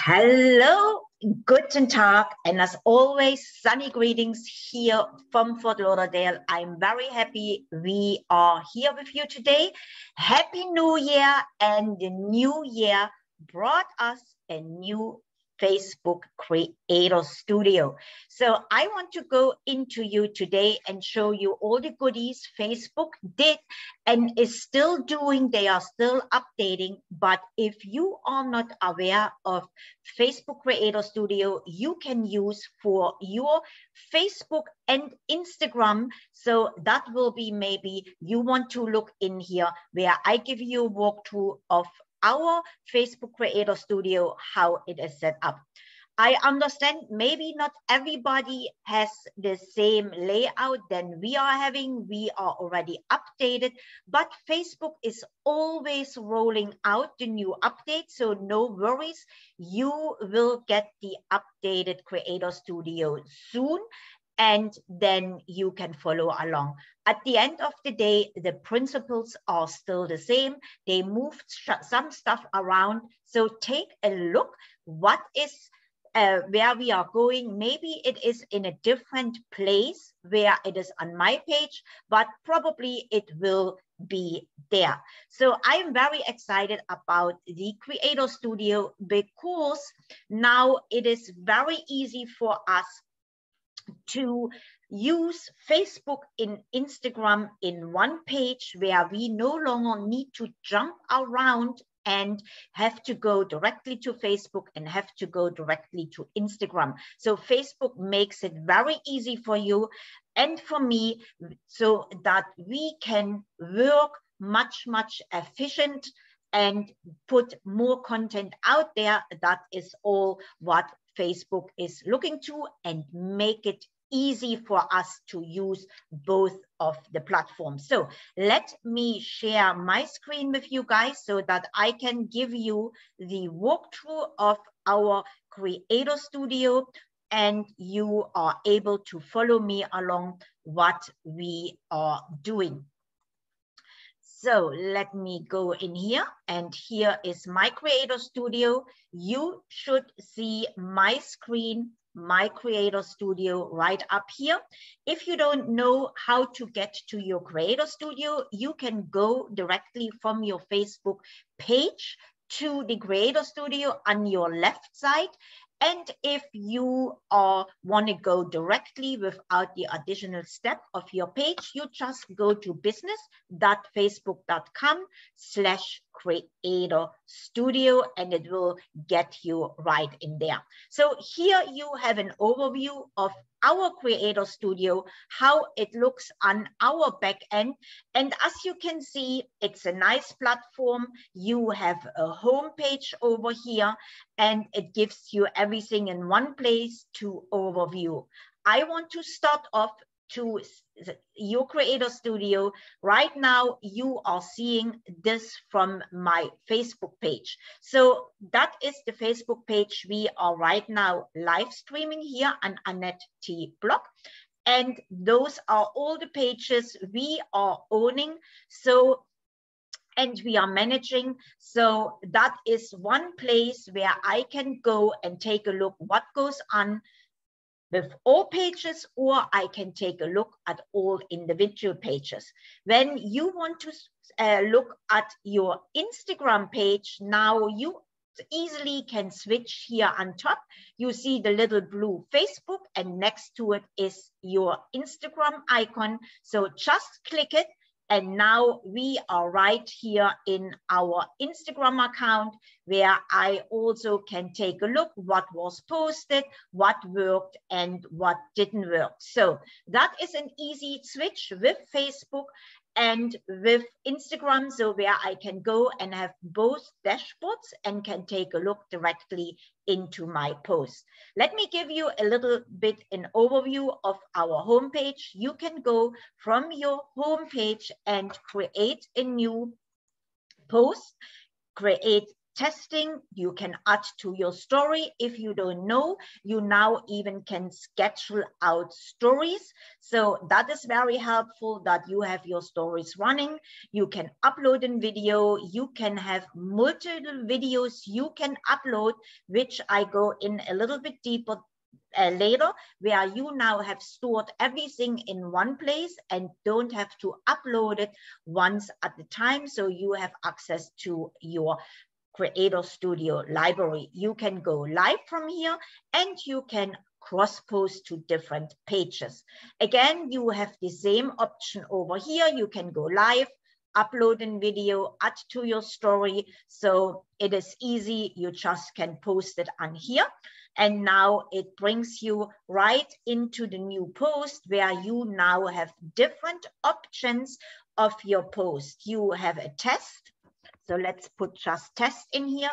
Hello, guten Tag, and as always, sunny greetings here from Fort Lauderdale. I'm very happy we are here with you today. Happy New Year, and the new year brought us a new Facebook Creator Studio. So I want to go into you today and show you all the goodies Facebook did and is still doing. They are still updating. But if you are not aware of Facebook Creator Studio, you can use for your Facebook and Instagram. So that will be maybe you want to look in here where I give you a walkthrough of our Facebook Creator Studio, how it is set up. I understand maybe not everybody has the same layout than we are having. We are already updated, but Facebook is always rolling out the new update. So no worries, you will get the updated Creator Studio soon and then you can follow along. At the end of the day, the principles are still the same. They moved some stuff around. So take a look. What is uh, where we are going? Maybe it is in a different place where it is on my page, but probably it will be there. So I'm very excited about the Creator Studio because now it is very easy for us to use Facebook and Instagram in one page where we no longer need to jump around and have to go directly to Facebook and have to go directly to Instagram. So Facebook makes it very easy for you and for me so that we can work much, much efficient and put more content out there. That is all what Facebook is looking to and make it easy for us to use both of the platforms. So let me share my screen with you guys so that I can give you the walkthrough of our Creator Studio and you are able to follow me along what we are doing. So let me go in here and here is my Creator Studio. You should see my screen my creator studio right up here. If you don't know how to get to your creator studio, you can go directly from your Facebook page to the creator studio on your left side and if you uh, want to go directly without the additional step of your page, you just go to business.facebook.com slash creator studio and it will get you right in there. So here you have an overview of our creator studio, how it looks on our back end. And as you can see, it's a nice platform. You have a home page over here and it gives you everything in one place to overview. I want to start off to your creator studio. Right now you are seeing this from my facebook page. So that is the facebook page we are right now live streaming here on Annett T. Block and those are all the pages we are owning. So and we are managing. So that is one place where I can go and take a look what goes on with all pages or I can take a look at all individual pages. When you want to uh, look at your Instagram page, now you easily can switch here on top. You see the little blue Facebook and next to it is your Instagram icon. So just click it and now we are right here in our Instagram account where I also can take a look what was posted, what worked and what didn't work. So that is an easy switch with Facebook and with Instagram, so where I can go and have both dashboards and can take a look directly into my post. Let me give you a little bit an overview of our homepage. You can go from your homepage and create a new post, create testing. You can add to your story. If you don't know, you now even can schedule out stories. So that is very helpful that you have your stories running. You can upload a video. You can have multiple videos you can upload, which I go in a little bit deeper uh, later where you now have stored everything in one place and don't have to upload it once at a time. So you have access to your Creator Studio library. You can go live from here and you can cross post to different pages. Again, you have the same option over here. You can go live, upload a video, add to your story. So it is easy. You just can post it on here. And now it brings you right into the new post where you now have different options of your post. You have a test. So let's put just test in here.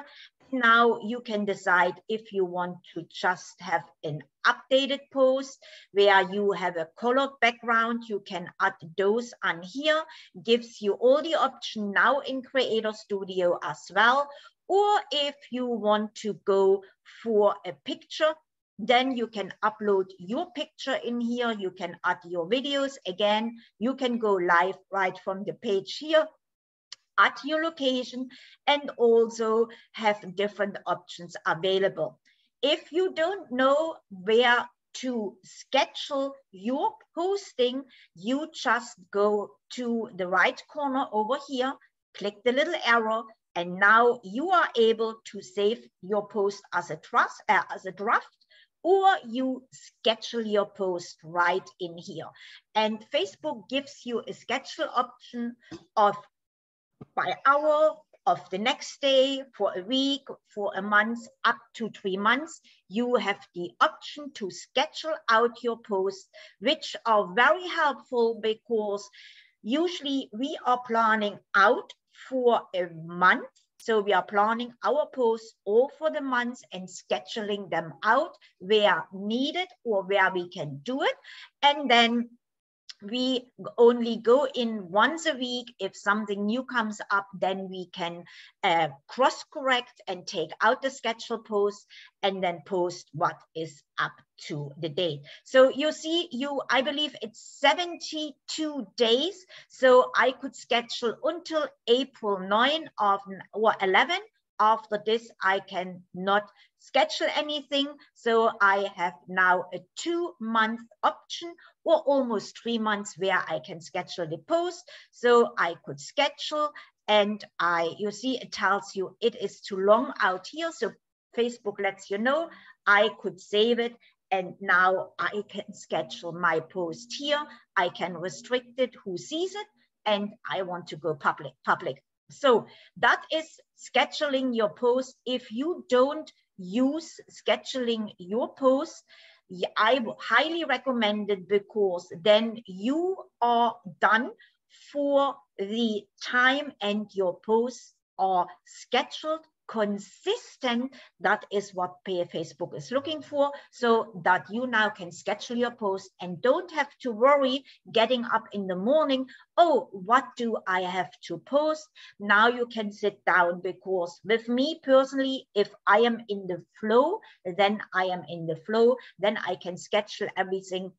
Now you can decide if you want to just have an updated post where you have a colored background. You can add those on here. Gives you all the option now in Creator Studio as well. Or if you want to go for a picture, then you can upload your picture in here. You can add your videos. Again, you can go live right from the page here at your location and also have different options available. If you don't know where to schedule your posting, you just go to the right corner over here, click the little arrow, and now you are able to save your post as a, trust, uh, as a draft or you schedule your post right in here. And Facebook gives you a schedule option of by hour, of the next day, for a week, for a month, up to three months, you have the option to schedule out your posts, which are very helpful because usually we are planning out for a month. So we are planning our posts all for the months and scheduling them out where needed or where we can do it. And then we only go in once a week. If something new comes up, then we can uh, cross correct and take out the schedule post and then post what is up to the date. So you see, you I believe it's 72 days. So I could schedule until April 9 of or 11 after this, I cannot schedule anything. So I have now a two month option or almost three months where I can schedule the post. So I could schedule and I, you see, it tells you it is too long out here. So Facebook lets you know I could save it and now I can schedule my post here. I can restrict it, who sees it, and I want to go public. public. So that is scheduling your post. If you don't use scheduling your post, I highly recommend it because then you are done for the time and your posts are scheduled consistent, that is what Facebook is looking for, so that you now can schedule your post and don't have to worry getting up in the morning, oh, what do I have to post? Now you can sit down because with me personally, if I am in the flow, then I am in the flow, then I can schedule everything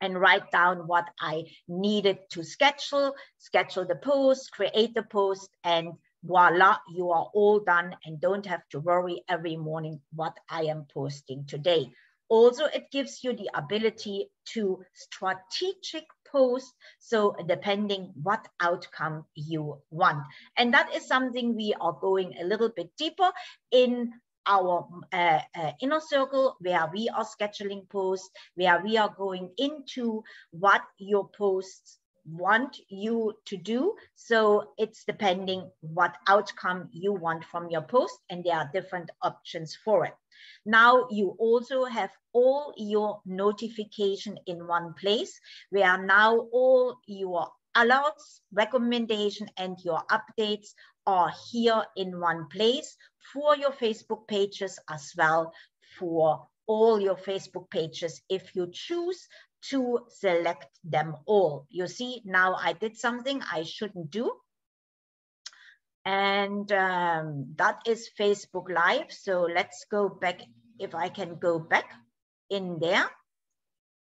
and write down what I needed to schedule, schedule the post, create the post, and voila, you are all done and don't have to worry every morning what I am posting today. Also, it gives you the ability to strategic post. So depending what outcome you want. And that is something we are going a little bit deeper in our uh, uh, inner circle where we are scheduling posts, where we are going into what your posts want you to do. So it's depending what outcome you want from your post and there are different options for it. Now you also have all your notification in one place where now all your alerts, recommendation and your updates are here in one place for your Facebook pages as well for all your Facebook pages if you choose to select them all. You see, now I did something I shouldn't do. And um, that is Facebook Live. So let's go back, if I can go back in there,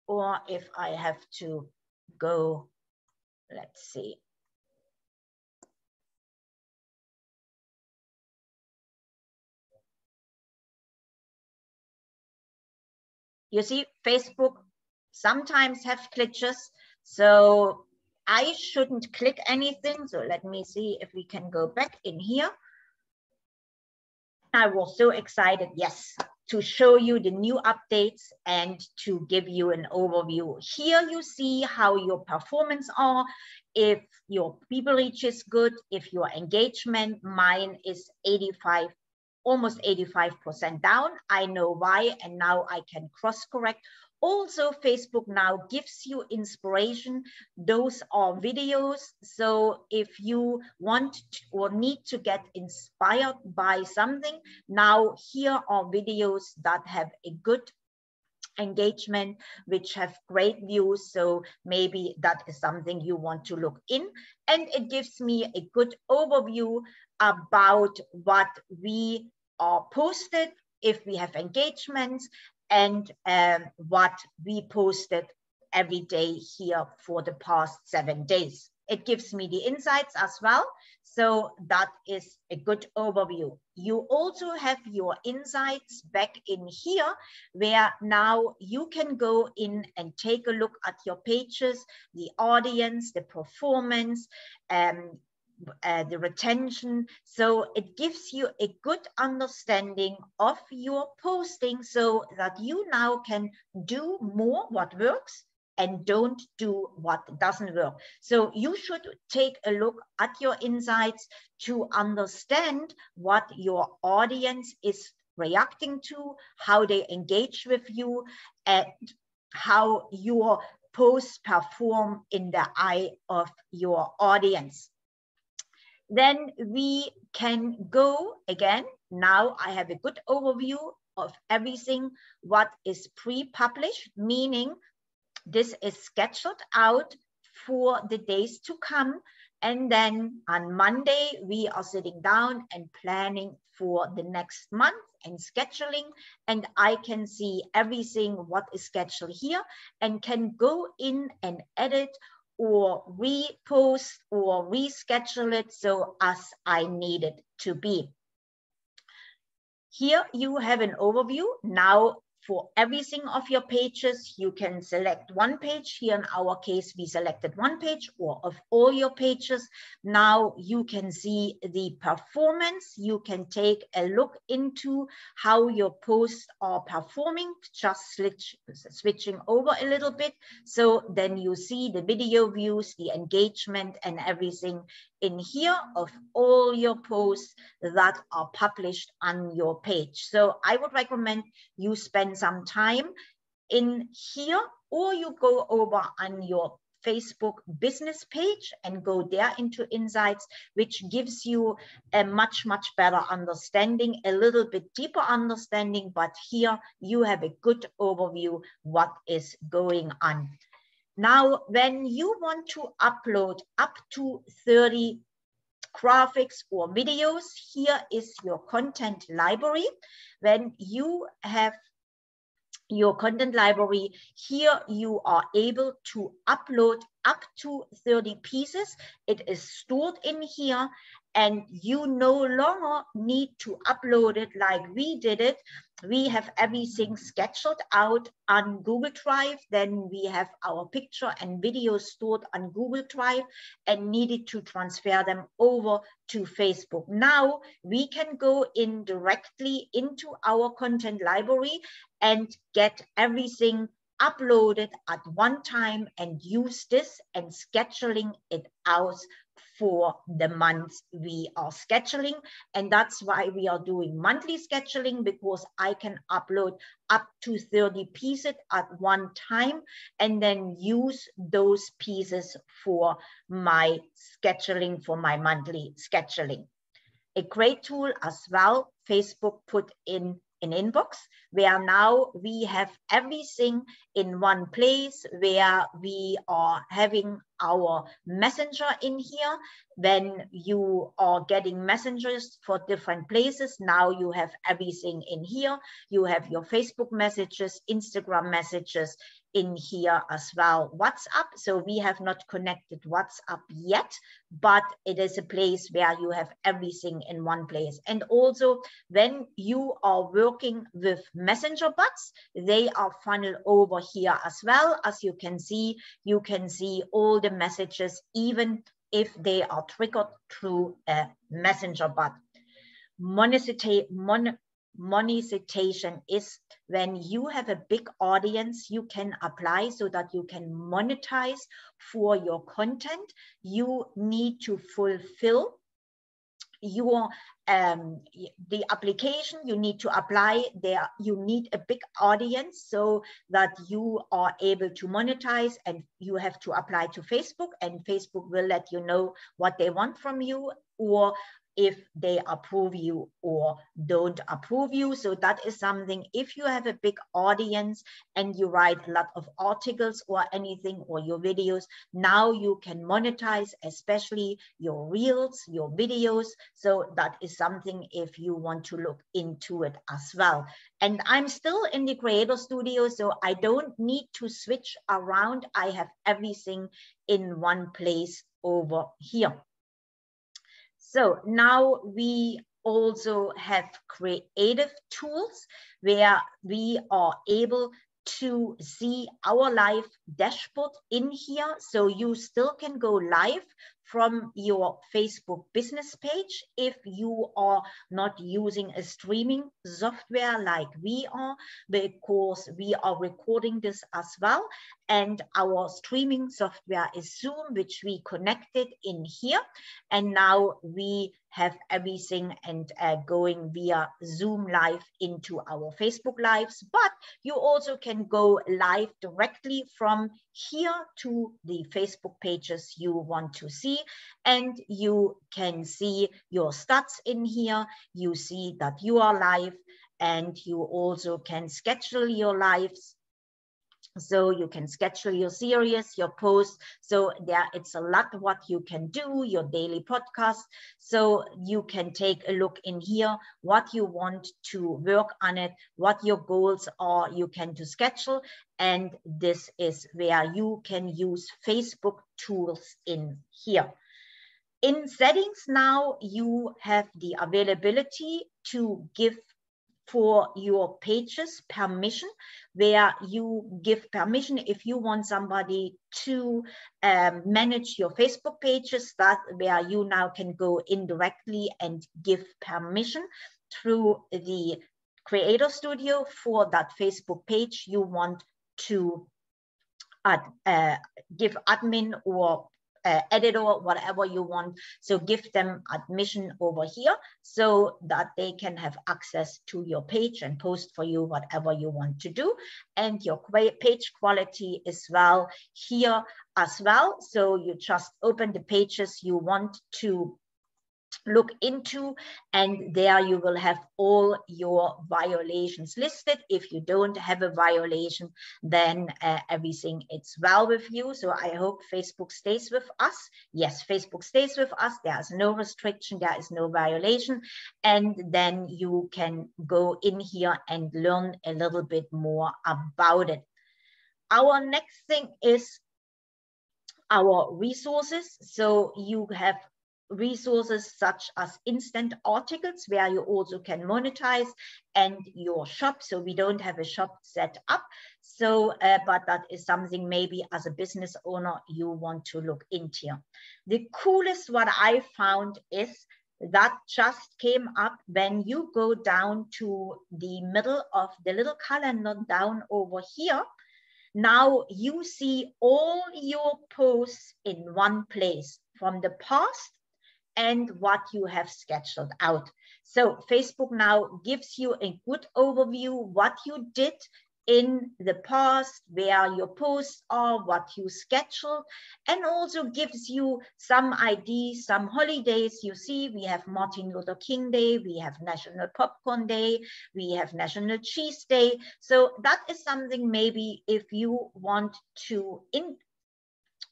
or if I have to go, let's see. You see, Facebook sometimes have glitches. So I shouldn't click anything. So let me see if we can go back in here. I was so excited, yes, to show you the new updates and to give you an overview. Here you see how your performance are, if your people reach is good, if your engagement, mine is 85, almost 85% down. I know why, and now I can cross correct also facebook now gives you inspiration. Those are videos. So if you want to, or need to get inspired by something now here are videos that have a good engagement which have great views. So maybe that is something you want to look in. And it gives me a good overview about what we are posted if we have engagements and um, what we posted every day here for the past seven days. It gives me the insights as well. So that is a good overview. You also have your insights back in here where now you can go in and take a look at your pages, the audience, the performance, um, uh, the retention. So it gives you a good understanding of your posting so that you now can do more what works and don't do what doesn't work. So you should take a look at your insights to understand what your audience is reacting to, how they engage with you, and how your posts perform in the eye of your audience then we can go again. Now I have a good overview of everything what is pre-published, meaning this is scheduled out for the days to come. And then on Monday, we are sitting down and planning for the next month and scheduling. And I can see everything what is scheduled here and can go in and edit or repost or reschedule it so as I need it to be. Here you have an overview. Now for everything of your pages, you can select one page. Here in our case, we selected one page or of all your pages. Now you can see the performance. You can take a look into how your posts are performing, just switch, switching over a little bit. So then you see the video views, the engagement and everything in here of all your posts that are published on your page. So I would recommend you spend some time in here or you go over on your Facebook business page and go there into insights, which gives you a much, much better understanding, a little bit deeper understanding, but here you have a good overview what is going on. Now, when you want to upload up to 30 graphics or videos, here is your content library. When you have your content library, here you are able to upload up to 30 pieces. It is stored in here and you no longer need to upload it like we did it. We have everything scheduled out on Google Drive. Then we have our picture and video stored on Google Drive and needed to transfer them over to Facebook. Now we can go in directly into our content library and get everything uploaded at one time and use this and scheduling it out for the months we are scheduling. And that's why we are doing monthly scheduling because I can upload up to 30 pieces at one time and then use those pieces for my scheduling, for my monthly scheduling. A great tool as well, Facebook put in an inbox where now we have everything in one place where we are having our messenger in here. When you are getting messengers for different places, now you have everything in here. You have your Facebook messages, Instagram messages, in here as well WhatsApp. So we have not connected WhatsApp yet, but it is a place where you have everything in one place. And also when you are working with messenger bots, they are funneled over here as well. As you can see, you can see all the messages, even if they are triggered through a messenger bot. Mon monetization is when you have a big audience you can apply so that you can monetize for your content. You need to fulfill your um, the application. You need to apply there you need a big audience so that you are able to monetize and you have to apply to facebook and facebook will let you know what they want from you or if they approve you or don't approve you. So that is something, if you have a big audience and you write a lot of articles or anything or your videos, now you can monetize, especially your reels, your videos. So that is something if you want to look into it as well. And I'm still in the creator studio, so I don't need to switch around. I have everything in one place over here. So now we also have creative tools where we are able to see our live dashboard in here. So you still can go live from your Facebook business page if you are not using a streaming software like we are, because we are recording this as well. And our streaming software is Zoom, which we connected in here. And now we have everything and uh, going via Zoom live into our Facebook lives. But you also can go live directly from here to the Facebook pages you want to see. And you can see your stats in here. You see that you are live and you also can schedule your lives so you can schedule your series your posts. So there it's a lot what you can do your daily podcast. So you can take a look in here what you want to work on it what your goals are you can to schedule. And this is where you can use facebook tools in here. In settings now you have the availability to give for your pages permission where you give permission if you want somebody to um, manage your Facebook pages that where you now can go indirectly and give permission through the creator studio for that Facebook page you want to add, uh, give admin or uh, editor, whatever you want. So give them admission over here so that they can have access to your page and post for you whatever you want to do. And your page quality is well here as well. So you just open the pages you want to look into and there you will have all your violations listed. If you don't have a violation then uh, everything it's well with you. So i hope facebook stays with us. Yes facebook stays with us. There is no restriction. There is no violation. And then you can go in here and learn a little bit more about it. Our next thing is our resources. So you have resources such as instant articles where you also can monetize and your shop. So we don't have a shop set up. So, uh, but that is something maybe as a business owner you want to look into. The coolest what I found is that just came up when you go down to the middle of the little calendar down over here. Now you see all your posts in one place from the past and what you have scheduled out. So Facebook now gives you a good overview what you did in the past, where your posts are, what you scheduled, and also gives you some ideas, some holidays. You see, we have Martin Luther King Day, we have National Popcorn Day, we have National Cheese Day. So that is something maybe if you want to in,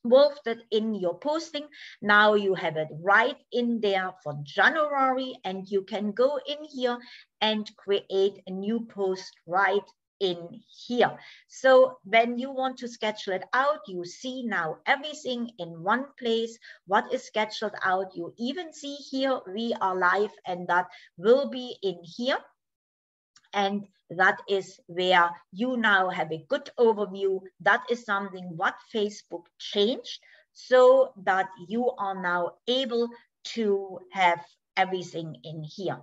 involved in your posting. Now you have it right in there for January and you can go in here and create a new post right in here. So when you want to schedule it out, you see now everything in one place, what is scheduled out. You even see here, we are live and that will be in here. And that is where you now have a good overview. That is something what Facebook changed so that you are now able to have everything in here.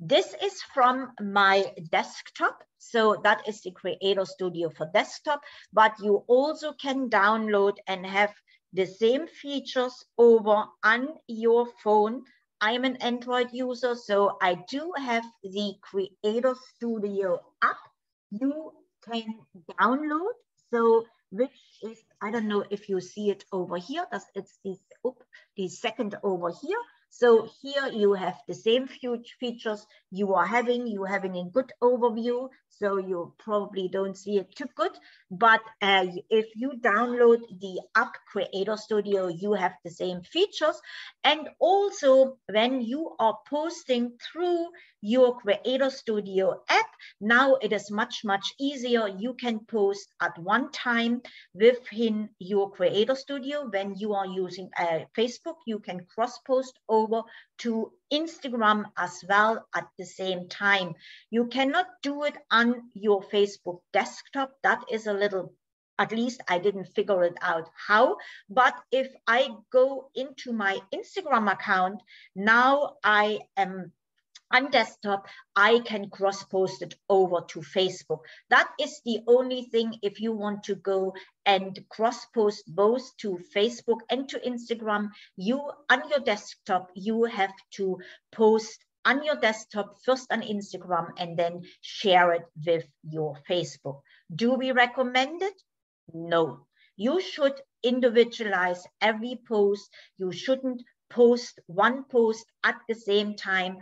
This is from my desktop. So that is the Creator Studio for desktop, but you also can download and have the same features over on your phone. I'm an Android user, so I do have the Creator Studio app. You can download. So which is, I don't know if you see it over here. That's it's the, oh, the second over here. So here you have the same features you are having, you're having a good overview, so you probably don't see it too good. But uh, if you download the app Creator Studio, you have the same features. And also when you are posting through your Creator Studio app, now it is much, much easier. You can post at one time within your Creator Studio. When you are using uh, Facebook, you can cross post over to Instagram as well at the same time. You cannot do it on your Facebook desktop. That is a little, at least I didn't figure it out how. But if I go into my Instagram account, now I am on desktop, I can cross post it over to Facebook. That is the only thing if you want to go and cross post both to Facebook and to Instagram, you on your desktop, you have to post on your desktop first on Instagram and then share it with your Facebook. Do we recommend it? No. You should individualize every post. You shouldn't post one post at the same time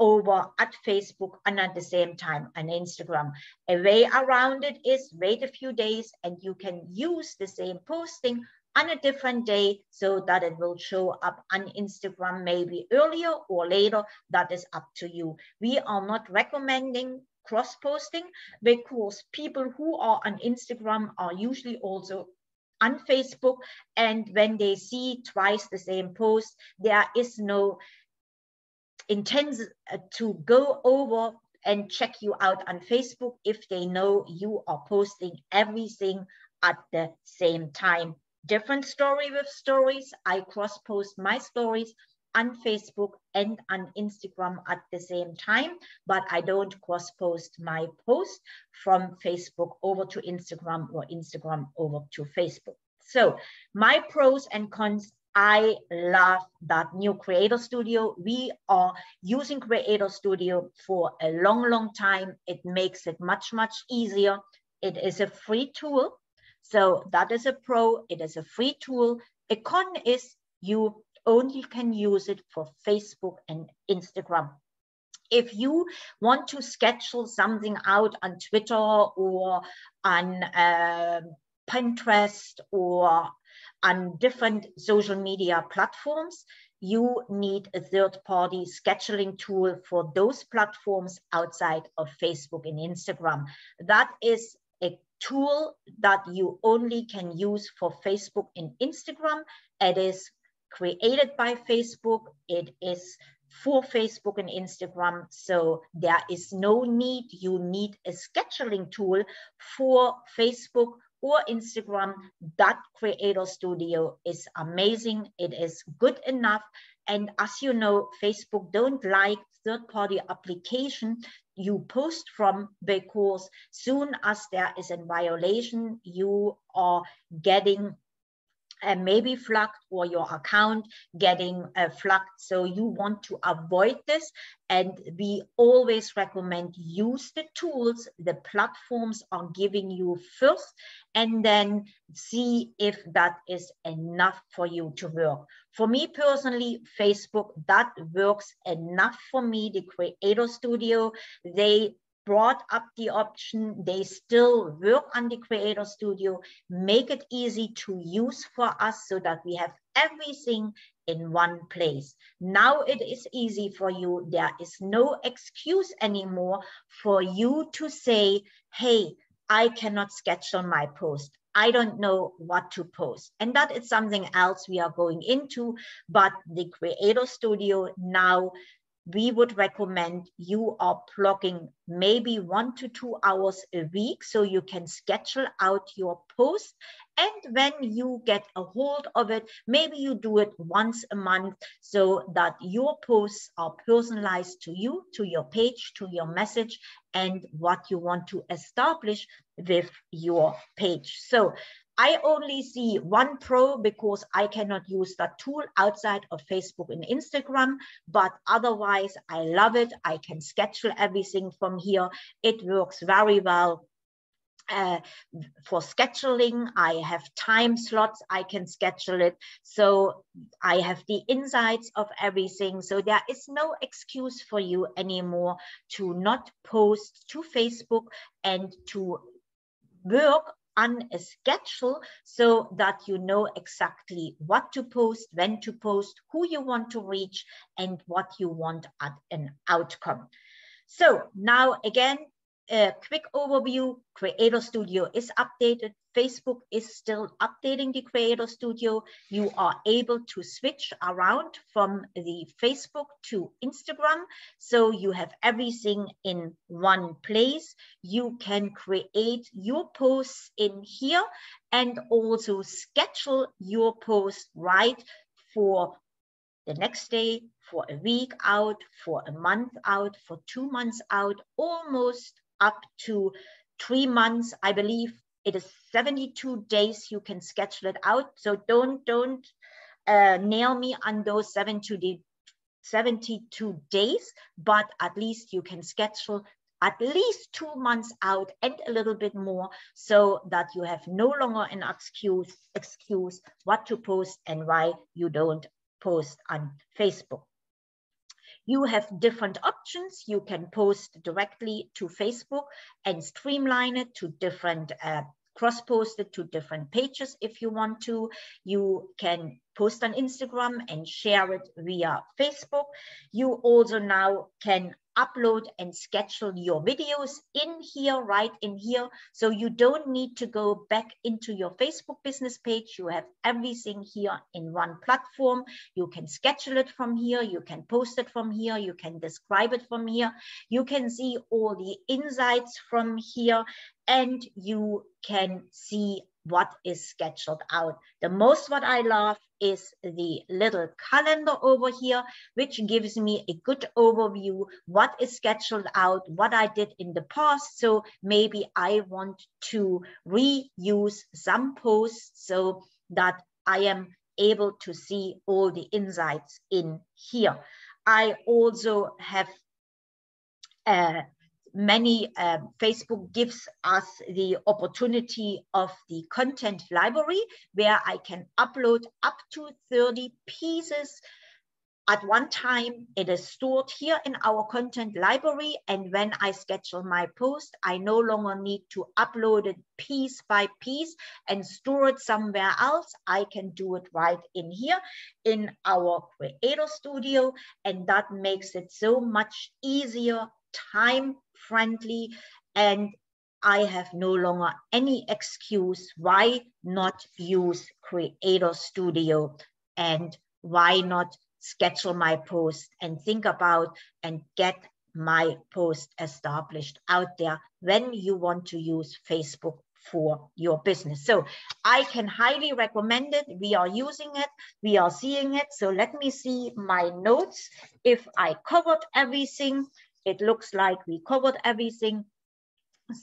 over at Facebook and at the same time on Instagram. A way around it is wait a few days and you can use the same posting on a different day so that it will show up on Instagram maybe earlier or later. That is up to you. We are not recommending cross posting because people who are on Instagram are usually also on Facebook and when they see twice the same post, there is no intends uh, to go over and check you out on Facebook if they know you are posting everything at the same time. Different story with stories. I cross post my stories on Facebook and on Instagram at the same time, but I don't cross post my post from Facebook over to Instagram or Instagram over to Facebook. So my pros and cons I love that new Creator Studio. We are using Creator Studio for a long, long time. It makes it much, much easier. It is a free tool. So that is a pro. It is a free tool. A con is you only can use it for Facebook and Instagram. If you want to schedule something out on Twitter or on uh, Pinterest or on different social media platforms, you need a third party scheduling tool for those platforms outside of Facebook and Instagram. That is a tool that you only can use for Facebook and Instagram. It is created by Facebook. It is for Facebook and Instagram. So there is no need, you need a scheduling tool for Facebook or Instagram, that Creator Studio is amazing. It is good enough. And as you know, Facebook don't like third-party application you post from because soon as there is a violation, you are getting uh, maybe flagged or your account getting uh, flagged. So you want to avoid this. And we always recommend use the tools the platforms are giving you first, and then see if that is enough for you to work. For me personally, Facebook, that works enough for me, the Creator Studio. They brought up the option. They still work on the Creator Studio, make it easy to use for us so that we have everything in one place. Now it is easy for you. There is no excuse anymore for you to say, hey, I cannot schedule my post. I don't know what to post. And that is something else we are going into, but the Creator Studio now we would recommend you are blogging maybe one to two hours a week so you can schedule out your post. And when you get a hold of it, maybe you do it once a month so that your posts are personalized to you, to your page, to your message, and what you want to establish with your page. So I only see one pro because I cannot use that tool outside of Facebook and Instagram, but otherwise I love it. I can schedule everything from here. It works very well uh, for scheduling. I have time slots, I can schedule it. So I have the insights of everything. So there is no excuse for you anymore to not post to Facebook and to work on a schedule so that you know exactly what to post, when to post, who you want to reach, and what you want at an outcome. So now again, a quick overview, Creator Studio is updated. Facebook is still updating the Creator Studio. You are able to switch around from the Facebook to Instagram. So you have everything in one place. You can create your posts in here and also schedule your post right for the next day, for a week out, for a month out, for two months out, almost up to three months. I believe it is 72 days you can schedule it out. So don't, don't uh, nail me on those 72, 72 days, but at least you can schedule at least two months out and a little bit more so that you have no longer an excuse, excuse what to post and why you don't post on Facebook. You have different options. You can post directly to Facebook and streamline it to different uh, cross post it to different pages if you want to. You can post on Instagram and share it via Facebook. You also now can upload and schedule your videos in here, right in here. So you don't need to go back into your Facebook business page. You have everything here in one platform. You can schedule it from here. You can post it from here. You can describe it from here. You can see all the insights from here and you can see what is scheduled out. The most what I love is the little calendar over here, which gives me a good overview, what is scheduled out, what I did in the past. So maybe I want to reuse some posts so that I am able to see all the insights in here. I also have uh, many uh, Facebook gives us the opportunity of the content library where I can upload up to 30 pieces at one time. It is stored here in our content library. And when I schedule my post, I no longer need to upload it piece by piece and store it somewhere else. I can do it right in here in our Creator Studio. And that makes it so much easier, time friendly and I have no longer any excuse why not use Creator Studio and why not schedule my post and think about and get my post established out there when you want to use Facebook for your business. So I can highly recommend it. We are using it. We are seeing it. So let me see my notes. If I covered everything, it looks like we covered everything.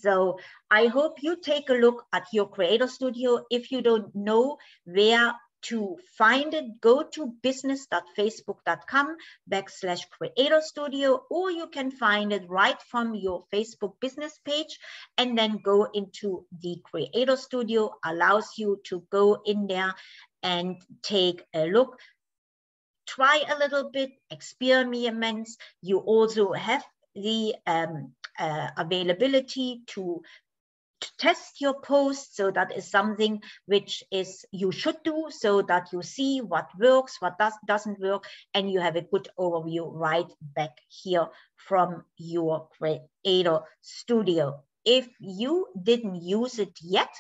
So I hope you take a look at your Creator Studio. If you don't know where to find it, go to business.facebook.com backslash creator studio, or you can find it right from your Facebook business page and then go into the creator studio, allows you to go in there and take a look try a little bit, experiments. You also have the um, uh, availability to to test your post. So that is something which is you should do so that you see what works, what does, doesn't work, and you have a good overview right back here from your Creator Studio. If you didn't use it yet,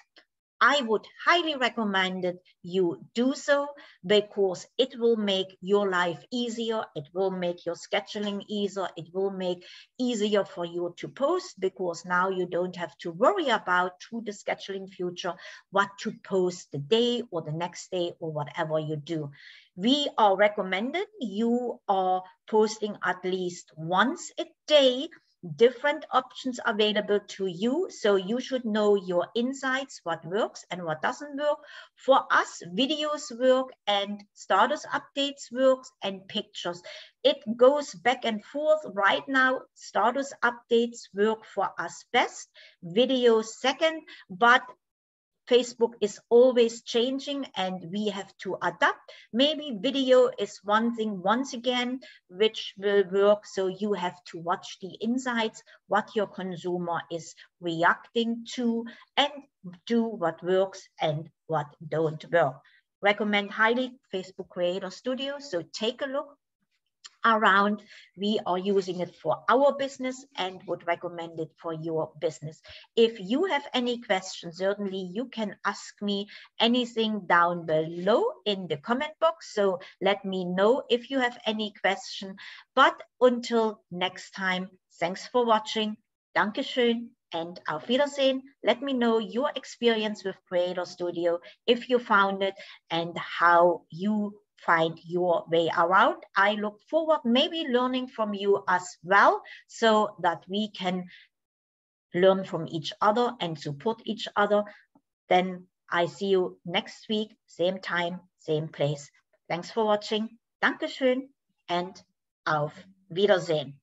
I would highly recommend that you do so because it will make your life easier. It will make your scheduling easier. It will make easier for you to post because now you don't have to worry about through the scheduling future what to post the day or the next day or whatever you do. We are recommended you are posting at least once a day different options available to you. So you should know your insights, what works and what doesn't work. For us, videos work and status updates works and pictures. It goes back and forth. Right now, status updates work for us best, videos second, but Facebook is always changing and we have to adapt. Maybe video is one thing once again, which will work. So you have to watch the insights, what your consumer is reacting to and do what works and what don't work. Recommend highly Facebook Creator Studio. So take a look, around. We are using it for our business and would recommend it for your business. If you have any questions, certainly you can ask me anything down below in the comment box. So let me know if you have any question. But until next time, thanks for watching. Dankeschön and auf Wiedersehen. Let me know your experience with Creator Studio, if you found it and how you find your way around. I look forward maybe learning from you as well so that we can learn from each other and support each other. Then I see you next week, same time, same place. Thanks for watching. Dankeschön and auf Wiedersehen.